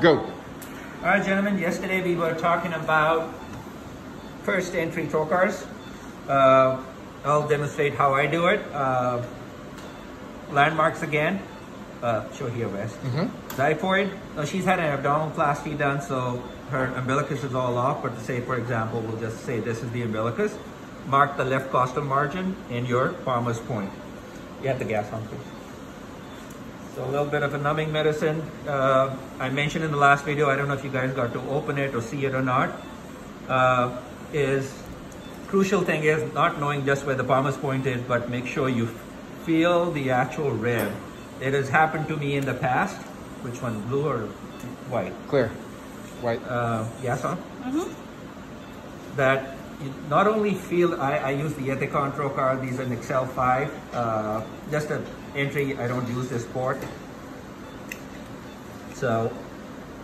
Go. All right, gentlemen, yesterday we were talking about first entry trocars. Uh, I'll demonstrate how I do it. Uh, landmarks again. Uh, show here, West. Xiphoid. Now she's had an abdominoplasty done, so her umbilicus is all off. But to say, for example, we'll just say this is the umbilicus. Mark the left costal margin in your Palmer's point. You have the gas on, please. So a little bit of a numbing medicine. Uh, I mentioned in the last video, I don't know if you guys got to open it or see it or not, uh, is crucial thing is not knowing just where the Palmer's point is, but make sure you feel the actual rib. It has happened to me in the past. Which one, blue or white? Clear. White. Uh, yes, huh? That you not only feel, I, I use the Ethicon Trocar, these are an Xcel 5, uh, just an entry, I don't use this port. So,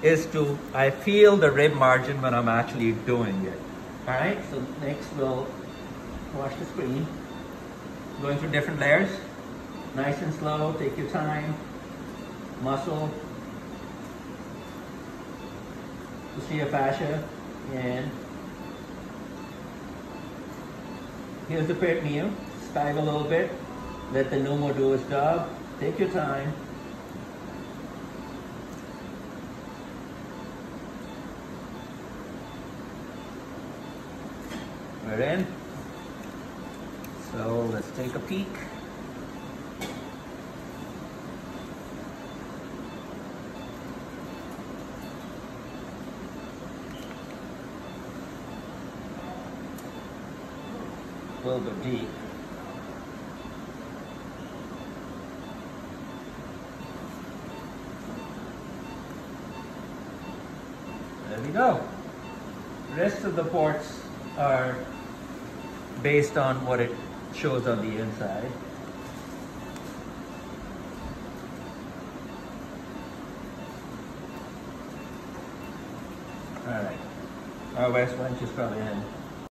is to, I feel the rib margin when I'm actually doing it. Alright, so next we'll wash the screen. Going through different layers. Nice and slow, take your time. Muscle. Posterior fascia and Here's the peritoneum. Skive a little bit. Let the pneumo do its job. Take your time. We're in. So let's take a peek. A little bit deep. Go. Rest of the ports are based on what it shows on the inside. All right. Our West Wench is probably in.